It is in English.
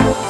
Podcast.